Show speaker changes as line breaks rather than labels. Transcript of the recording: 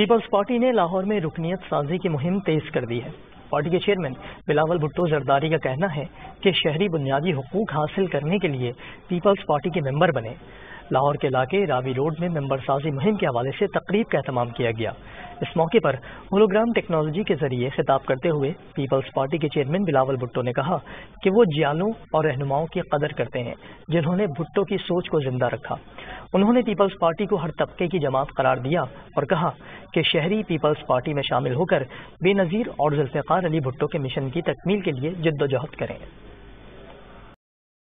Peoples party نے لاہور میں رکنیت سازی کی مہم تیز کر دی ہے۔ پارٹی کے چیئرمین بلاول بھٹو زرداری کا کہنا ہے کہ شہری بنیادی حقوق حاصل کرنے کے لیے پیپلز پارٹی کے ممبر بنے۔ لاہور کے علاقے راوی روڈ میں ممبر سازی مہم کے حوالے سے تقریب کا اہتمام کیا گیا۔ اس موقع پر ہولوگرام ٹیکنالوجی کے ذریعے خطاب کرتے ہوئے پیپلز پارٹی کے چیئرمین بلاول بھٹو نے کہا کہ وہ جیالوں اور رہنماؤں کی قدر کرتے ہیں، جنہوں نے بھٹو کی سوچ کو زندہ رکھا۔ انہوں نے پیپلز پارٹی کو ہر طبقے کی جماعت قرار دیا اور کہا کہ شہری پیپلز پارٹی میں شامل ہو کر بے نظیر اور ذوالفقار علی بھٹو کے مشن کی تکمیل کے لیے جد و جہد کریں۔